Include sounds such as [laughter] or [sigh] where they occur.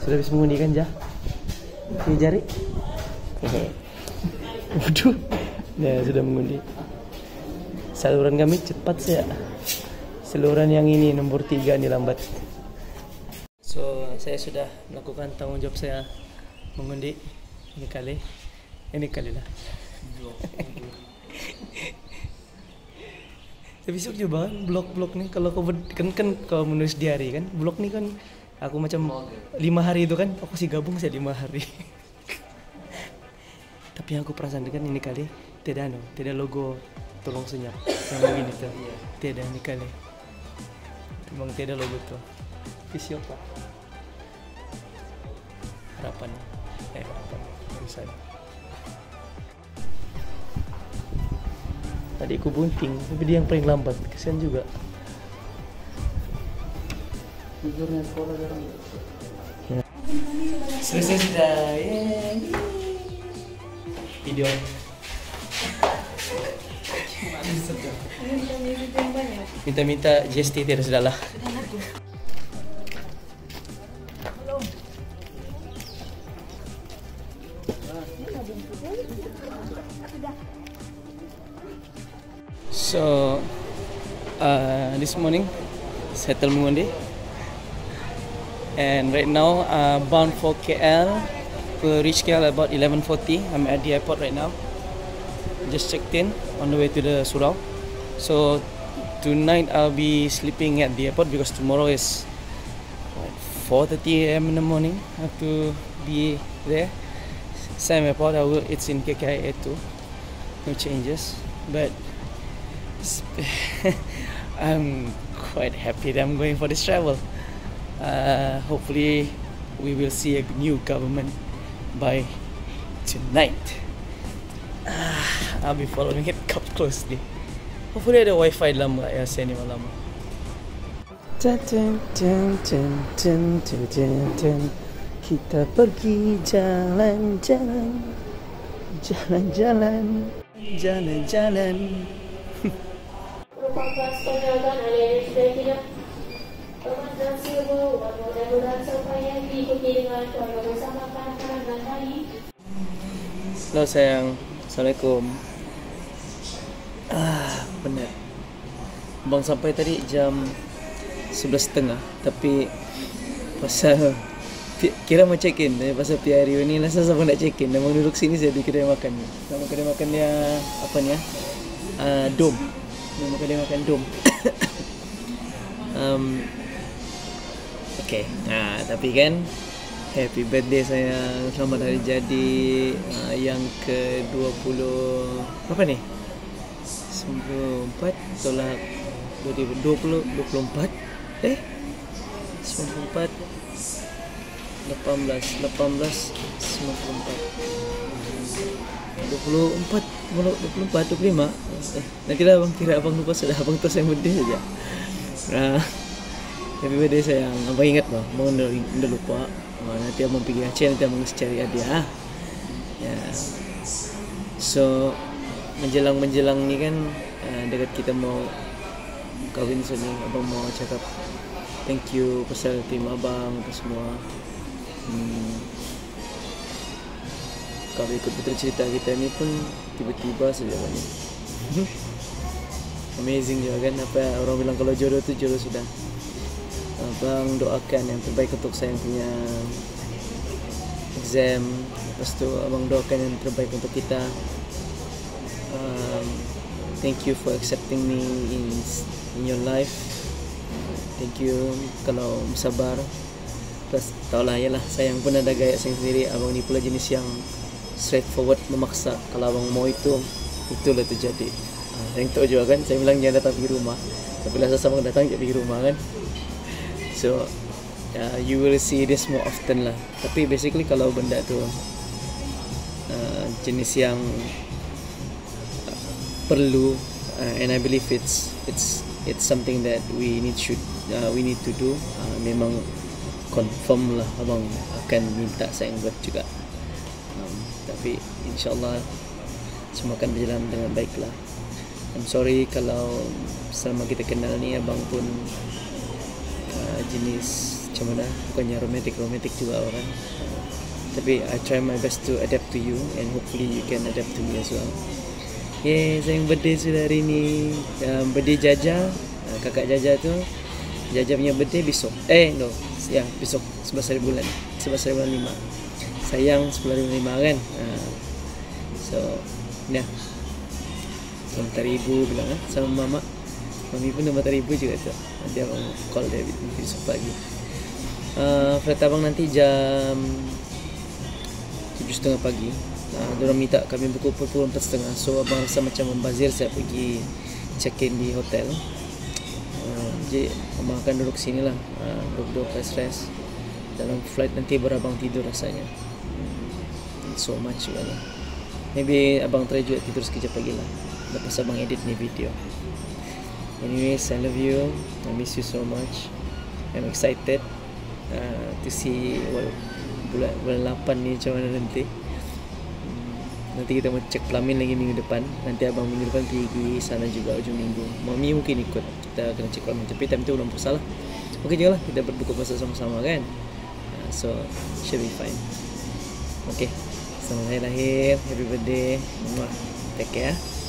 Sudah habis mengundi kan Jah? Ini jari? Waduh. Ya sudah mengundi. Saluran kami cepat saya Saluran yang ini nomor tiga ini lambat. So saya sudah melakukan tanggung jawab saya Mengundi. Ini kali. Ini kali lah. [laughs] Tapi besok kan blok-blok nih kalau kau kan kan kalau menulis diary kan blok nih kan aku macam lima hari itu kan aku sih gabung saya lima hari. [laughs] Tapi yang aku perasan kan ini kali tidak anu tidak logo tolong senyap yang begini tuh tidak ini kali. Memang tidak logo tuh. Tapi siapa? Harapan. Eh harapan. Bisa. Tadi aku bunting, tapi dia yang paling lambat. Kesian juga. Tidurnya sekolah sekarang. Selesai sudah. Yeay. Video. Minta-minta GST tidak sudah lah. So, uh, this morning, settle Mengundi. And right now, uh, bound for KL. We'll reach KL about 11.40. I'm at the airport right now. Just checked in on the way to the Surau. So, tonight I'll be sleeping at the airport because tomorrow is what, 4.30 a.m. in the morning. I have to be there. Same airport, I will, it's in KKIA too. No changes. But [laughs] I'm quite happy that I'm going for this travel. Uh, hopefully, we will see a new government by tonight. Ah, I'll be following it [laughs] up closely. Hopefully ada wifi dalam ya saya ni malam. Dun, dun, dun, dun, dun, dun, dun, dun. Kita pergi jalan-jalan Jalan-jalan Jalan-jalan merupakan [laughs] perniagaan aliran sudah tidak Dan Halo sayang. Assalamualaikum. Ah, penat Bang sampai tadi jam 11.30 Tapi Pasal Kira mau check in Tapi pasal PRU ni Rasa sama nak check in. Memang duduk sini saya di kedai makan ni. Nama kedai makan dia Apa ni ya uh, Dom Nama kedai makan Dom [coughs] um, Okay. Nah, Tapi kan Happy birthday sayang Selamat hari jadi uh, Yang ke-20 Apa ni? 94 Tolak 20, 24 Eh? 94 18 18 94 24 24 25 eh, Nanti lah abang kira abang lupa sudah Abang tu saya birthday saja. Nah, Happy birthday sayang. Abang ingat Abang dah, dah lupa. Oh, Nanti abang pergi Aceh Nanti abang cari hadiah Ya. So Menjelang-menjelang ni kan uh, Dekat kita mau Kahwin sini Abang mau cakap Thank you Pasal tim abang Apa semua. Hmm, Kalau ikut betul cerita kita ni pun Tiba-tiba saja banyak Amazing juga kan Apa orang bilang kalau jodoh tu jodoh sudah Abang doakan yang terbaik untuk saya punya Exam. Lepas tu abang doakan yang terbaik untuk kita. Um, Thank you for accepting me in in your life. Thank you. Kalau sabar Plus tau lah yalah sayang pun ada gaya sayang sendiri. Abang ni pula jenis yang straightforward memaksa. Kalau abang mau itu itulah terjadi. Uh, Yang tahu juga kan. Saya bilang jangan datang pergi rumah. Tapi lah abang datang jadi rumah kan So uh, you will see this more often lah. Tapi basically kalau benda tu uh, jenis yang uh, perlu uh, and I believe it's it's it's something that we need should uh, we need to do uh, memang confirm lah abang akan minta saya buat juga. Um, tapi insyaallah semua akan berjalan dengan baik lah. I'm sorry kalau selama kita kenal ni abang pun jenis macam mana bukannya romantic romantic juga orang. Tapi I try my best to adapt to you and hopefully you can adapt to me as well. Okay, sayang birthday sudah hari ni. Um, Birthday Jaja. Uh, Kakak Jaja tu Jaja punya birthday besok. Eh, no Ya, besok. 11 hari bulan. 11 hari bulan 5 Sayang 10 hari bulan 5 kan? Uh, So, ya. Sama ibu bilang eh, Sama mama Mami pun nombor ibu juga tu Nanti abang call dia besok pagi. Uh, Flight abang nanti jam 7.30 pagi. Uh, Diorang minta kami buku pukul 4.30 So abang rasa macam membazir saya pergi check in di hotel. Uh, Jadi abang akan duduk sini lah. Uh, Duduk-duduk rest-rest Dalam flight nanti baru abang tidur rasanya. Hmm, So much juga lah. Maybe abang try juga tidur sekejap lagi lah. Lepas abang edit ni video Anyways, I love you. I miss you so much. I'm excited uh, To see what bulan, bulan 8 ni macam mana nanti. Hmm, Nanti kita mau cek pelamin lagi minggu depan. Nanti abang minggu depan pergi sana juga ujung minggu. Mami mungkin ikut. Kita kena cek pelamin Tapi time tu belum bersalah Okey juga lah. Kita berbuka puasa sama-sama kan? Uh, So should be fine. Okay Selamat hari lahir. Happy birthday. Take care